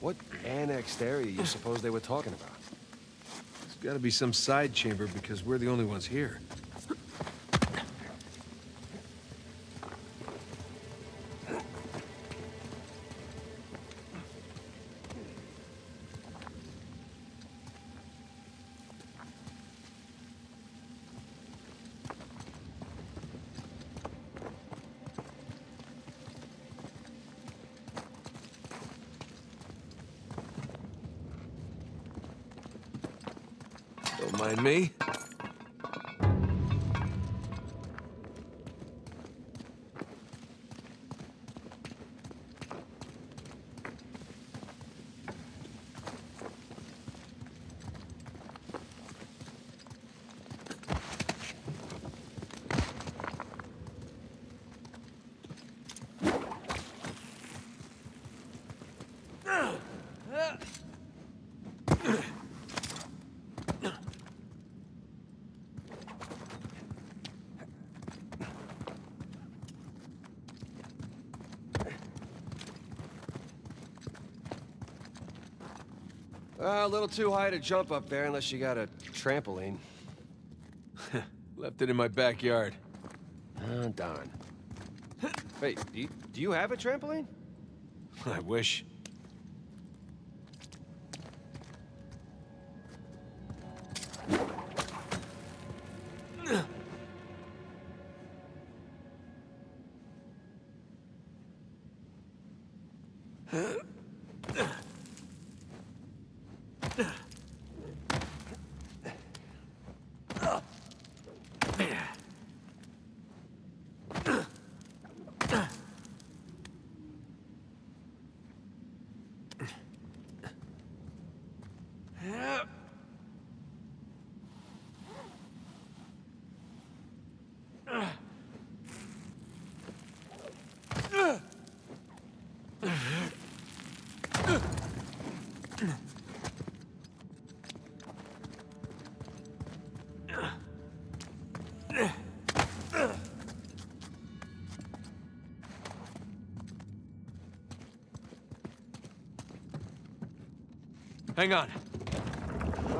What annexed area you suppose they were talking about? There's gotta be some side chamber because we're the only ones here. Uh, a little too high to jump up there unless you got a trampoline. Left it in my backyard. Oh, darn. Wait, do you, do you have a trampoline? I wish. Ugh. Hang on.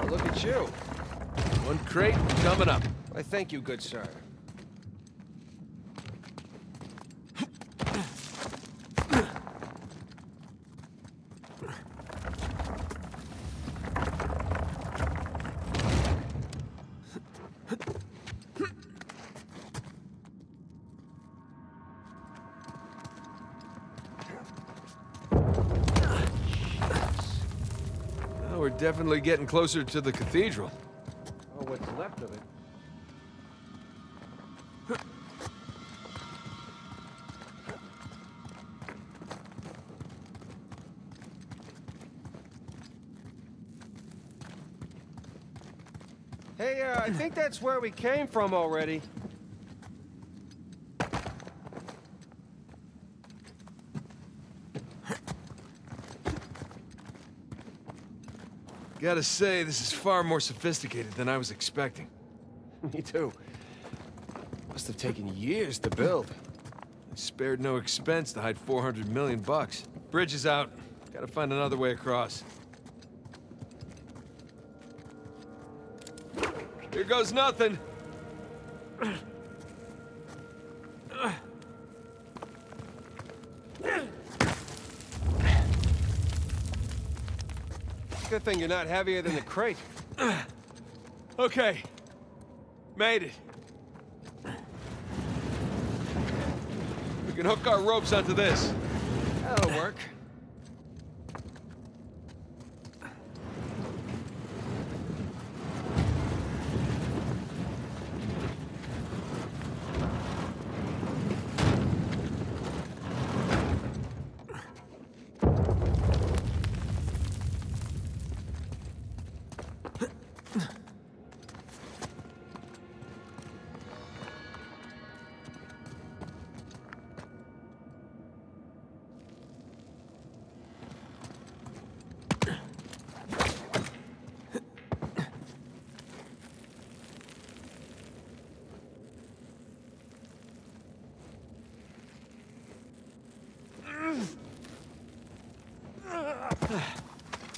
Oh, look at you. One crate coming up. Why, thank you, good sir. Definitely getting closer to the cathedral. Oh, what's left of it? Hey, uh, I think that's where we came from already. Gotta say, this is far more sophisticated than I was expecting. Me too. Must have taken years to build. They spared no expense to hide 400 million bucks. Bridge is out. Gotta find another way across. Here goes nothing. Good thing you're not heavier than the crate. Okay. Made it. We can hook our ropes onto this. That'll work.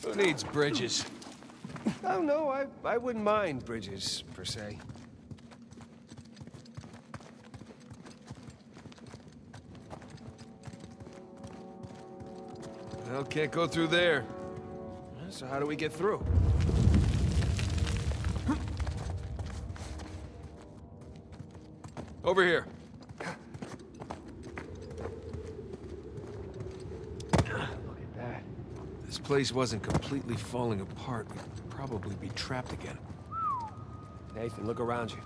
Who needs bridges? Oh, no, I, I wouldn't mind bridges, per se. Well, can't go through there. So how do we get through? Over here. Look at that. This place wasn't completely falling apart. We'd probably be trapped again. Nathan, look around you.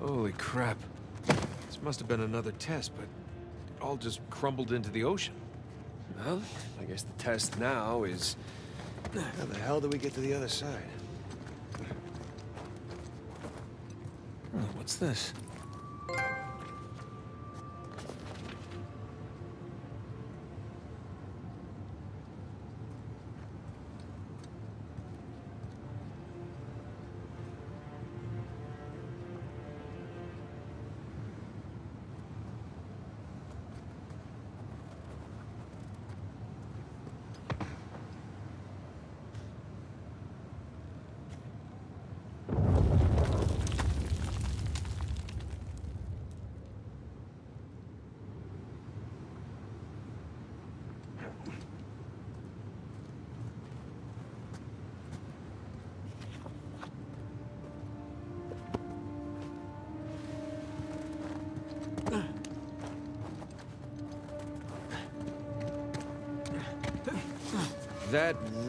Holy crap. This must have been another test, but it all just crumbled into the ocean. Well, I guess the test now is... How the hell do we get to the other side? What's this?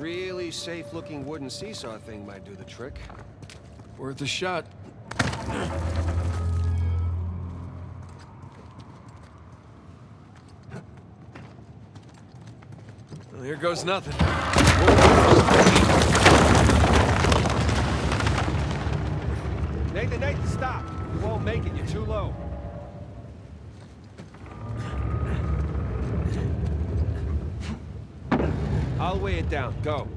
Really safe-looking wooden seesaw thing might do the trick. Worth a shot. Well, here goes nothing. Nathan, Nathan, stop! You won't make it, you're too low. I'll weigh it down. Go.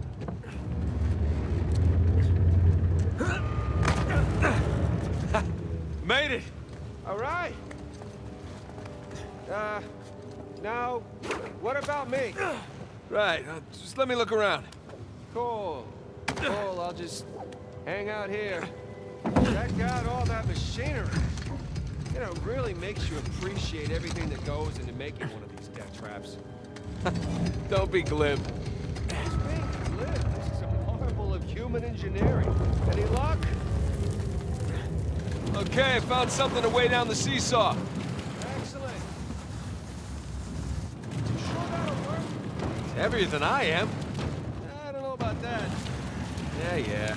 Made it! All right. Uh, now, what about me? Right, uh, just let me look around. Cool. Cool, I'll just hang out here. Check out all that machinery. You know, it really makes you appreciate everything that goes into making one of these death traps. Don't be glib. It's being glib. This is a human engineering. Any luck? Okay, I found something to weigh down the seesaw. Excellent. You sure that'll work? It's heavier than I am. I don't know about that. Yeah, yeah.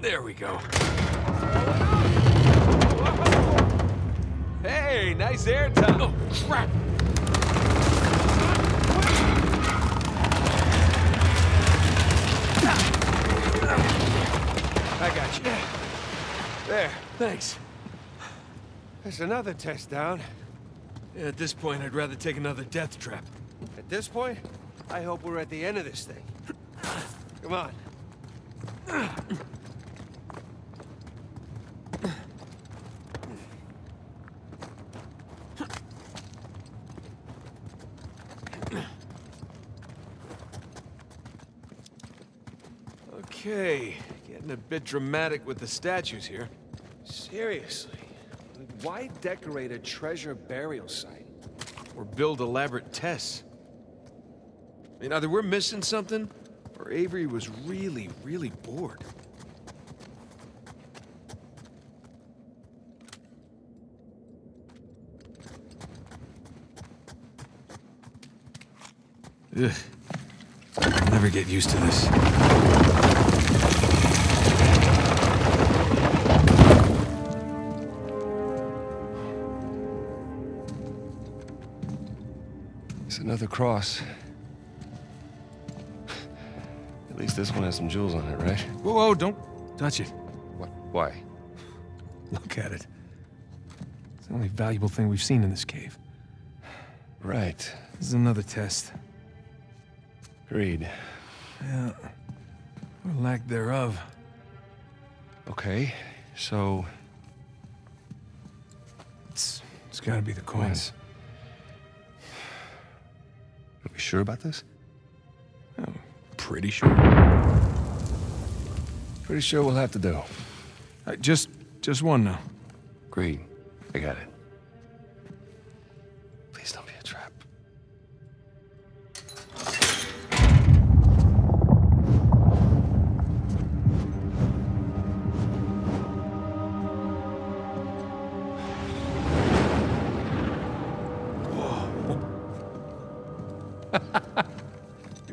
There we go. Hey, nice air time. Oh, crap! I got you. There, thanks. There's another test down. At this point, I'd rather take another death trap. At this point, I hope we're at the end of this thing. Come on. Okay, getting a bit dramatic with the statues here. Seriously. Why decorate a treasure burial site? Or build elaborate tests. I mean, either we're missing something, or Avery was really, really bored. Ugh. I'll never get used to this. Another cross. At least this one has some jewels on it, right? Whoa, whoa, don't touch it. What? Why? Look at it. It's the only valuable thing we've seen in this cave. Right. This is another test. Agreed. Yeah. Or lack thereof. Okay, so It's, it's gotta be the coins. Sure about this? I'm Pretty sure. Pretty sure we'll have to do. Uh, just, just one now. Great. I got it.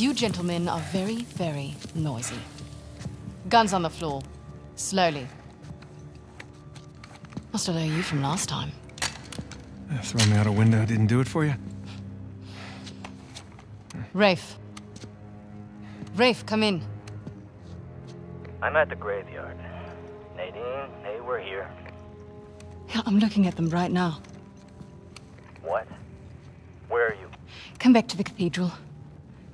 You gentlemen are very, very noisy. Guns on the floor. Slowly. Must have known you from last time. Uh, throw me out a window didn't do it for you? Rafe. Rafe, come in. I'm at the graveyard. Nadine, hey, we're here. Yeah, I'm looking at them right now. What? Where are you? Come back to the cathedral.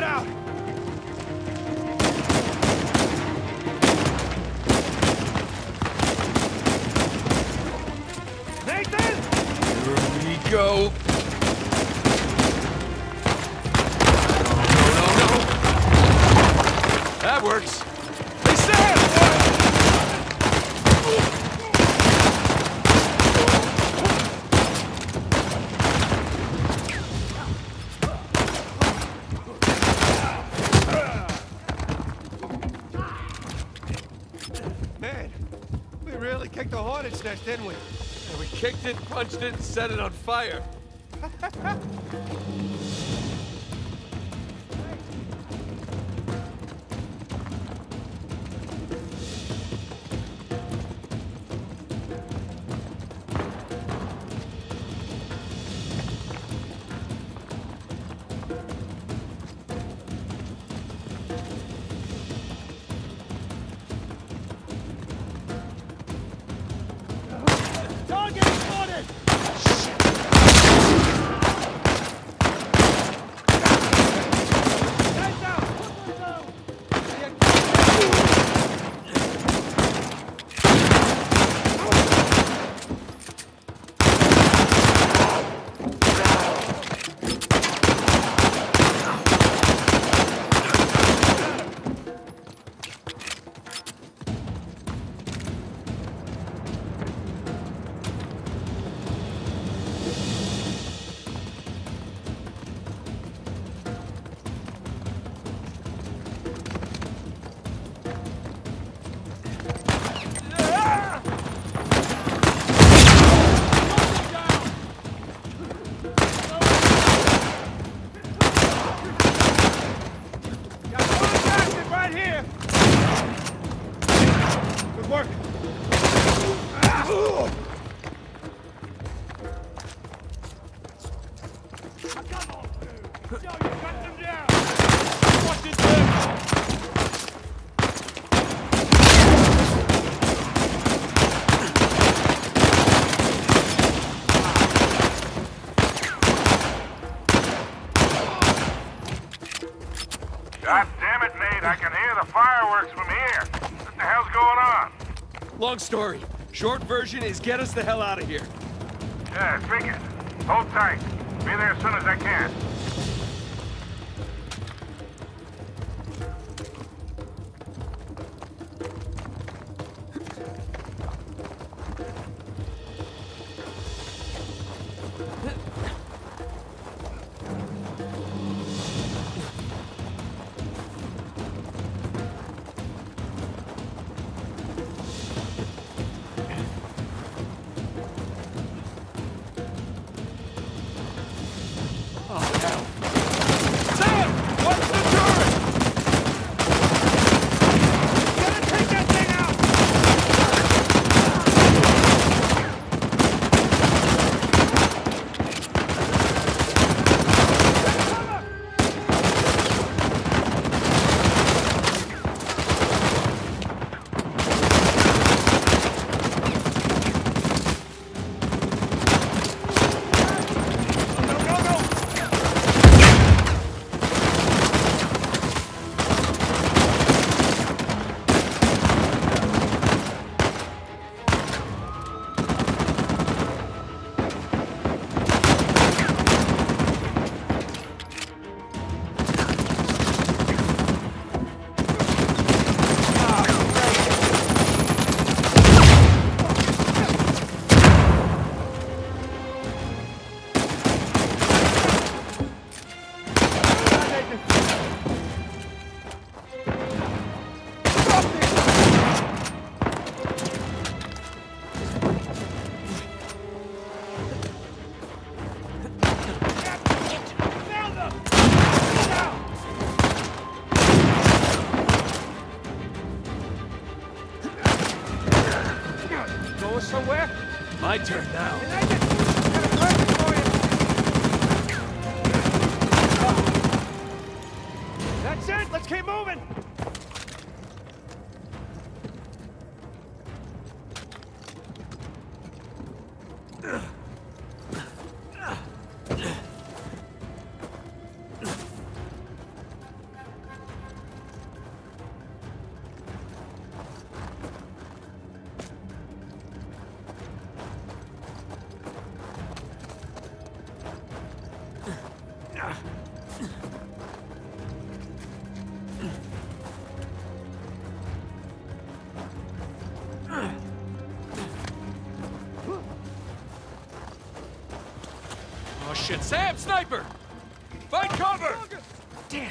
Get out! Nathan! Here we go. No, no, no. That works. Hey, Sam! Man, we really kicked the hornet's nest, didn't we? And we kicked it, punched it, set it on fire. story. Short version is get us the hell out of here. Yeah, figured. Hold tight. Be there as soon as I can. My turn now. Oh shit, Sam! Sniper! Find cover! Damn!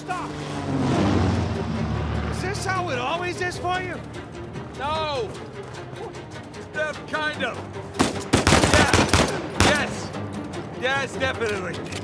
Stop! Is this how it always is for you? No! Kind of. Yeah. Yes. Yes, definitely.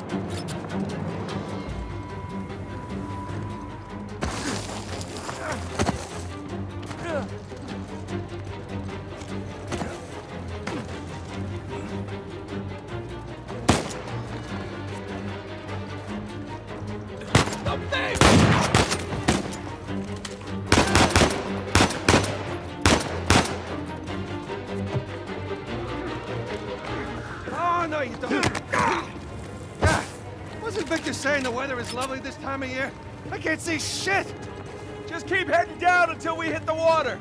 Oh, no, you don't. Ah, Wasn't Victor saying the weather is lovely this time of year? I can't see shit! Just keep heading down until we hit the water.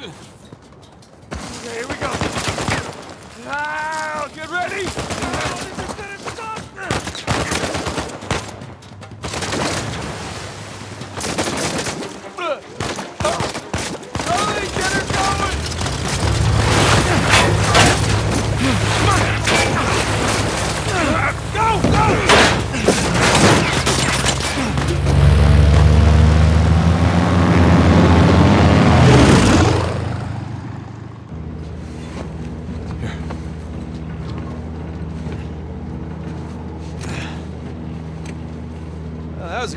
Okay, here we go. Now, get ready. Now, this is gonna stop. Hurry, get her going. Go, go! Oh, that was a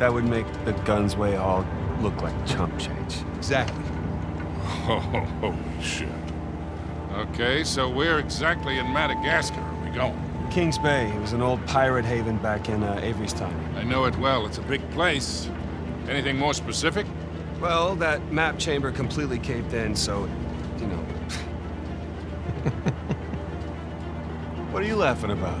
That would make the Gunsway haul look like chump change. Exactly. Oh, holy shit. Okay, so where exactly in Madagascar are we going? Kings Bay. It was an old pirate haven back in uh, Avery's time. I know it well. It's a big place. Anything more specific? Well, that map chamber completely caved in, so, you know. what are you laughing about?